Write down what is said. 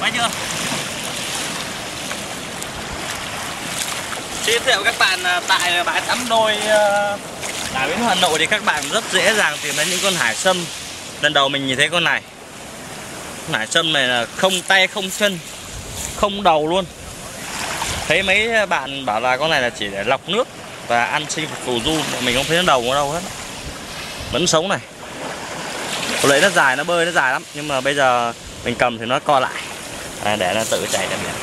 Quay chưa? Giới thiệu các bạn à, tại bãi tắm đôi à, đảo Bến Hà Nội thì các bạn rất dễ dàng tìm thấy những con hải sâm. Lần đầu mình nhìn thấy con này. Con hải sâm này là không tay không chân, không đầu luôn. Thấy mấy bạn bảo là con này là chỉ để lọc nước và ăn sinh phục phù du, mình không thấy nó đầu ở đâu hết. Vẫn sống này. Hồi lấy nó dài, nó bơi nó dài lắm, nhưng mà bây giờ mình cầm thì nó co lại. Để nó tự chạy ra biển.